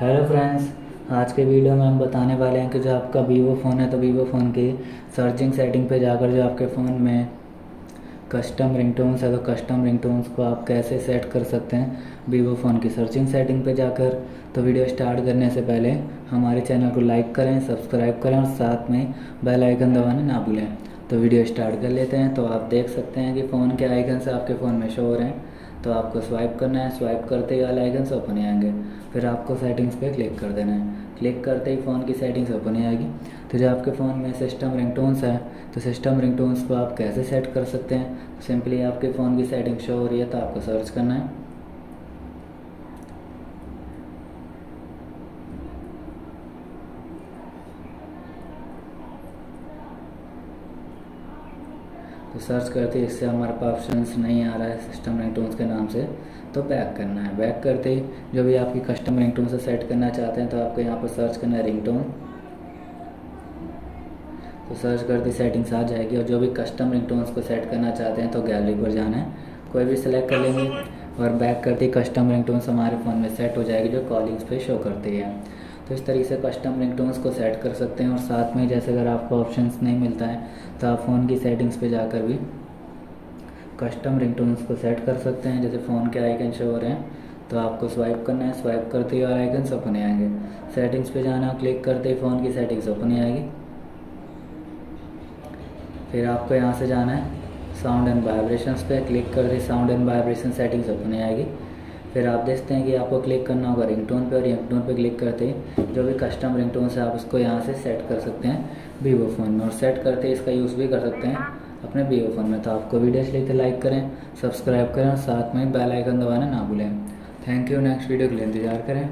Hello friends आज के video में हम बताने वाले हैं कि जो आपका वीवो फ़ोन है तो वीवो फ़ोन की सर्चिंग सेटिंग पे जाकर जो आपके फ़ोन में कस्टम रिंगटोन्स है तो कस्टम रिंगटोन्स को आप कैसे सेट कर सकते हैं वीवो फ़ोन की सर्चिंग सेटिंग पे जाकर। तो वीडियो स्टार्ट करने से पहले हमारे चैनल को लाइक करें सब्सक्राइब करें और साथ में बेल आइकन दबाना ना भूलें। तो वीडियो स्टार्ट कर लेते हैं। तो आप देख सकते हैं कि फ़ोन के आइकन से आपके फ़ोन में शो हो रहे हैं। तो आपको स्वाइप करना है स्वाइप करते ही वाला आइकन से ओपन आएँगे फिर आपको सेटिंग्स पे क्लिक कर देना है। क्लिक करते ही फ़ोन की सेटिंग्स ओपन ही आएगी तो जब आपके फ़ोन में सिस्टम रिंगटोन्स है तो सिस्टम रिंगटोन्स को आप कैसे सेट कर सकते हैं? तो सिंपली आपके फ़ोन की सेटिंग शो हो रही है तो आपको सर्च करना है। तो सर्च करते इससे हमारे पास ऑप्शन नहीं आ रहा है सिस्टम रिंगटोन्स के नाम से तो बैक करना है। बैक करते जो भी आपकी कस्टम रिंगटोन से सेट करना चाहते हैं तो आपको यहाँ पर सर्च करना है रिंगटोन तो सर्च करते सेटिंग्स आ जाएगी और जो भी कस्टम रिंगटोन्स को सेट करना चाहते हैं तो गैलरी पर जाना है। कोई भी सिलेक्ट कर लेंगे और बैक करते कस्टम रिंगटोन्स हमारे फ़ोन में सेट हो जाएगी, जो कॉलिंग्स पे शो करती है। तो इस तरीके से कस्टम रिंगटोन्स को सेट कर सकते हैं और साथ में जैसे अगर आपको ऑप्शंस नहीं मिलता है तो आप फ़ोन की सेटिंग्स पे जाकर भी कस्टम रिंगटोन्स को सेट कर सकते हैं। जैसे फ़ोन के आइकन शो हो रहे हैं तो आपको स्वाइप करना है। स्वाइप करते ही और आइकन ओपन आएँगे सेटिंग्स पे जाना क्लिक करते ही फ़ोन की सेटिंग्स ओपन आएगी फिर आपको यहाँ से जाना है साउंड एंड वाइब्रेशन पे। क्लिक करते sound and vibration settings open आएगी फिर आप देखते हैं कि आपको क्लिक करना होगा रिंगटोन पे और रिंगटोन पे क्लिक करते ही जो भी कस्टम रिंगटोन से आप उसको यहाँ से सेट कर सकते हैं वीवो फ़ोन में और सेट करते इसका यूज़ भी कर सकते हैं अपने वीवो फ़ोन में। तो आपको वीडियो अच्छी लगी लाइक करें सब्सक्राइब करें और साथ में बेल आइकन दबाना ना भूलें। थैंक यू नेक्स्ट वीडियो के लिए इंतज़ार करें।